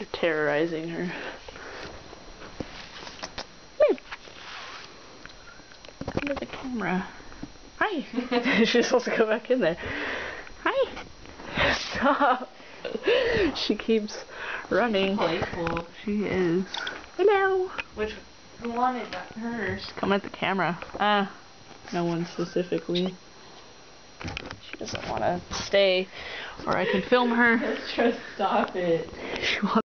You're terrorizing her. Hmm. Come to the camera. Hi. She's supposed to go back in there. Hi. Stop. She keeps running. Playful. She is. Hello. Which who wanted that hers? Come at the camera. Ah. No one specifically. She doesn't want to stay, or I can film her. Let's just stop it. She wants